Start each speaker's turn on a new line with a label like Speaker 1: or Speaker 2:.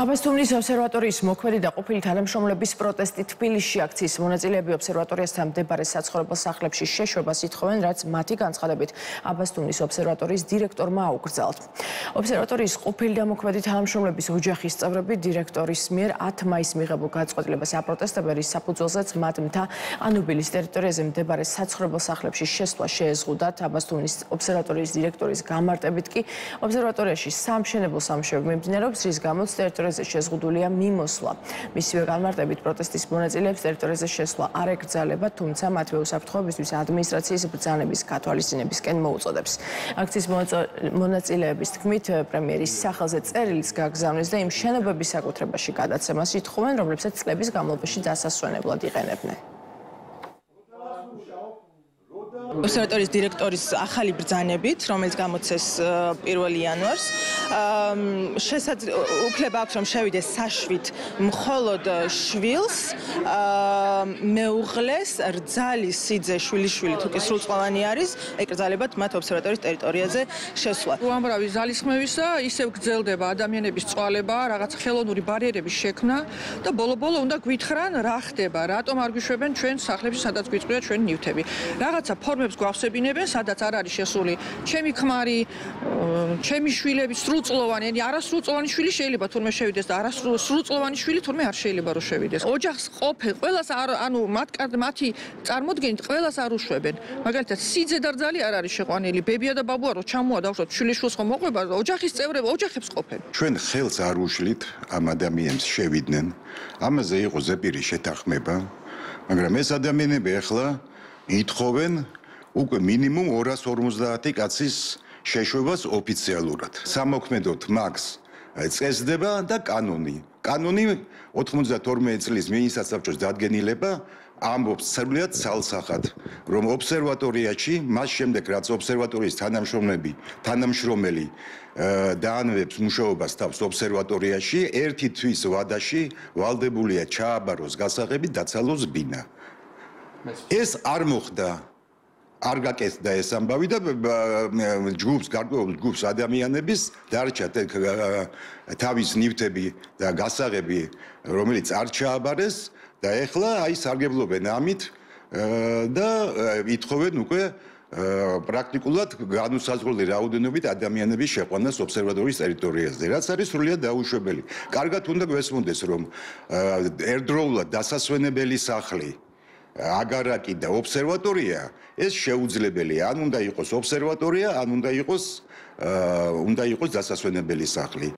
Speaker 1: აბასთუმნის ობსერვატორიის მოქმედი და ყოფილი თანამშრომლების პროტესტი თბილისში აქციის მონაწილეები ობსერვატორიასთან მდებარე საცხოვრებელ სახლებში შეშვებას ითხოვენ, რაც მათი განცხადებით აბასთუმნის ობსერვატორიის დირექტორმა აუკრძალთ. ობსერვატორიის ყოფილი და მოქმედი თანამშრომლების ოჯახის წევრები დირექტორის მიერ 10 მაისს მიღებულ გაწყვეტილებას აპროტესტებენ, რის საფუძველზეც მათ მთა ანუბილის ტერიტორიაზე მდებარე საცხოვრებელ სახლებში შესვლა შეეზღუდათ. აბასთუმნის ობსერვატორიის დირექტორის გამარტებით კი ობსერვატორიაში სამშენებლო სამუშაოები მიმდინარეობს, რის გამოც ტერიტორია ტერიტორიაზე შეზღუდულია მიმოსვლა. მისივე განმარტებით პროტესტის მონაწილეებს ტერიტორიაზე შესვლა არ ეკრძალება, თუმცა მათვე უსაფრთხოებისთვის ადმინისტრაციის ბრძანების გათვალისწინებისკენ მოუწოდებს. აქციის მონაწილეების თქმით, პრემიერის სახელზე წერილიც გაგზავნეს და იმ შენობების საკუთრებაში გადაცემას ითხოვენ, რომლებსაც წლების განმავლობაში დასასვენებლად იყენებდნენ.
Speaker 2: ობსერვატორიის დირექტორის ახალი ბრძანებით, რომელიც გამოცეს 1 იანვარს, შესაძლო უფლება აქვს რომ შევიდეს საშვით მხოლოდ შვილს მეუღლეს რძალი სიძე შვილიშვილი თუ კი სრულწლოვანი არის ეკრძალებათ მათ ობსერვატორიის ტერიტორიაზე შესვლა.
Speaker 3: უამრავი ზალისხმევისა ისევ გრძელდება ადამიანების წვალება, რაღაც ხელოვნური ბარიერების შექმნა და ბოლო-ბოლო უნდა გვითხრან რა ხდება, რატომ არ გვიშვებენ ჩვენ სახლებში სადაც გვიწყვია ჩვენ ნივთები. რაღაცა ფორმებს გვახსებინებენ, სადაც არ არის შესული ჩემი ქმარი, ჩემი შვილები სრულ სრულწლოვანი, ან არასრულწლოვანი შვილი შეიძლება თურმე შევიდეს და არასრულწლოვანი შვილი თურმე არ შეიძლება რომ შევიდეს. ოჯახს ყოფე, ყველას არ ანუ მათ მათი წარმოდგენით ყველას არ უშვებენ. მაგალითად, სიძედარძალი არ არის შეყვანილი, ბებია და ბაბუა რო ჩამოა დავშოთ შვილიშვილს ხომ მოყვება, ოჯახის წევრები ოჯახებს ყოფენ.
Speaker 4: ჩვენ ხელს არ უშლით ამ ადამიანს შევიდნენ. ამაზე იყო ზეპირი შეთანხმება, მაგრამ ეს ადამიანები ახლა ითხოვენ უკვე მინიმუმ 250 კაცის შეშვებას ოფიციალურად. სამოქმედოთ მაგს წესდება და კანონი. კანონი 92 წლის მინისტრთა საბჭოს დადგენილება ამბობს სრულად ცალსახად, რომ ობსერვატორიაში, მას შემდეგ რაც ობსერვატორიის თანამშრომლები, თანამშრომელი დაანებებს მუშაობას თავს ობსერვატორიაში, ერთი თვის ვადაში ვალდებულია ჩააბაროს გასაღები დაცალოს ბინა. ეს არ მოხდა არ გაკეთდა ეს ამბავი და ჯგუფს გარკვეულ ჯგუფს ადამიანების დარჩა თავის ნივთები და გასაღები რომელიც არ ჩააბარეს და ეხლა აი სარგებლობენ ამით და ითხოვენ უკვე პრაქტიკულად განუსაზღვრელი რაოდენობით ადამიანების შეყვანას ობსერვატორიის ტერიტორიაზე, რაც არის სრულიად დაუშვებელი. კარგად უნდა გვესმოდეს, რომ ერთდროულად დასასვენებელი სახლი აგარაკი და ობსერვატორია. ეს შეუძლებელია ან უნდა იყოს ობსერვატორია ან უნდა იყოს უნდა იყოს დასასვენებელი სახლი